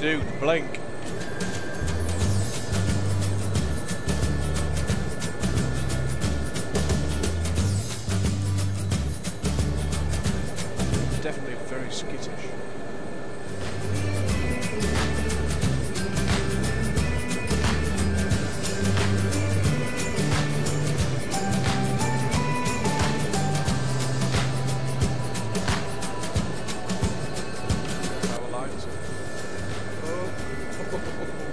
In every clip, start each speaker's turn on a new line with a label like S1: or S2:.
S1: do, blink. Definitely very skittish. ほう。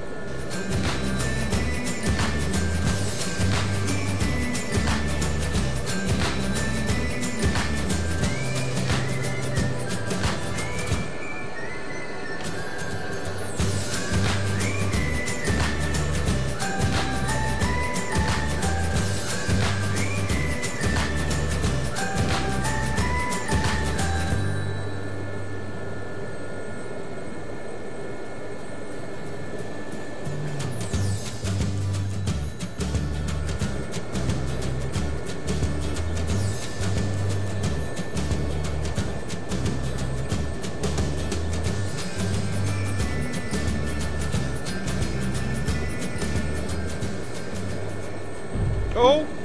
S1: Oh!